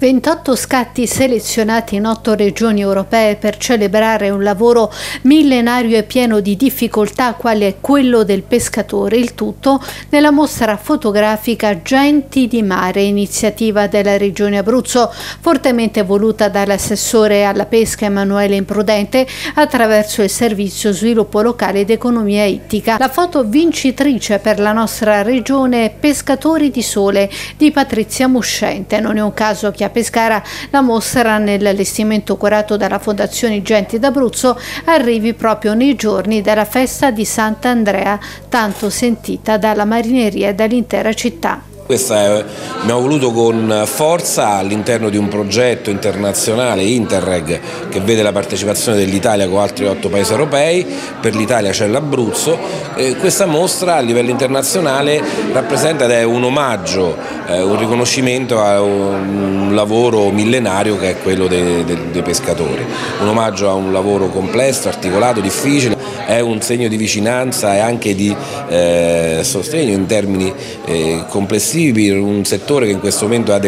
28 scatti selezionati in otto regioni europee per celebrare un lavoro millenario e pieno di difficoltà quale è quello del pescatore, il tutto nella mostra fotografica Genti di Mare, iniziativa della regione Abruzzo, fortemente voluta dall'assessore alla pesca Emanuele Imprudente attraverso il servizio sviluppo locale ed economia ittica. La foto vincitrice per la nostra regione è Pescatori di Sole di Patrizia Muscente, non è un caso che a Pescara la mostra nell'allestimento curato dalla Fondazione Genti d'Abruzzo arrivi proprio nei giorni della festa di Sant'Andrea, tanto sentita dalla marineria e dall'intera città. Questa abbiamo voluto con forza all'interno di un progetto internazionale Interreg che vede la partecipazione dell'Italia con altri otto paesi europei, per l'Italia c'è l'Abruzzo, questa mostra a livello internazionale rappresenta ed è un omaggio, eh, un riconoscimento a un lavoro millenario che è quello dei pescatori, un omaggio a un lavoro complesso, articolato, difficile, è un segno di vicinanza e anche di eh, sostegno in termini eh, complessivi per un settore che in questo momento ha,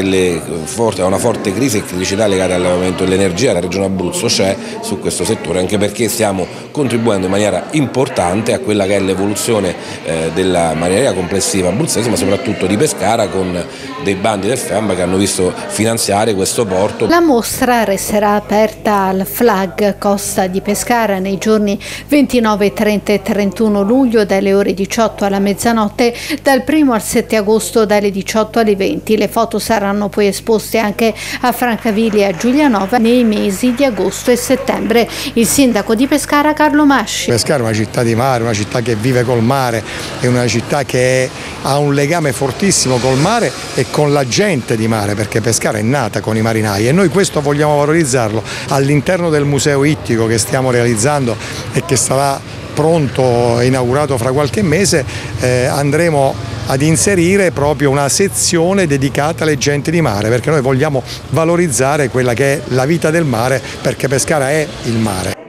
forti, ha una forte crisi e criticità legata all'aumento dell'energia, la Regione Abruzzo c'è su questo settore, anche perché stiamo contribuendo in maniera importante a quella che è l'evoluzione eh, della marineria complessiva abruzzese, ma soprattutto di Pescara con dei bandi del FEAMBA che hanno visto finanziare questo porto. La mostra resterà aperta al flag Costa di Pescara nei giorni 29, 30 e 31 luglio dalle ore 18 alla mezzanotte, dal 1 al 7 agosto dalle dalle 18 alle 20. Le foto saranno poi esposte anche a Francavilla e a Giulianova nei mesi di agosto e settembre. Il sindaco di Pescara Carlo Masci. Pescara è una città di mare, una città che vive col mare, è una città che ha un legame fortissimo col mare e con la gente di mare perché Pescara è nata con i marinai e noi questo vogliamo valorizzarlo all'interno del museo ittico che stiamo realizzando e che sarà pronto, inaugurato fra qualche mese, eh, andremo ad inserire proprio una sezione dedicata alle genti di mare perché noi vogliamo valorizzare quella che è la vita del mare perché Pescara è il mare.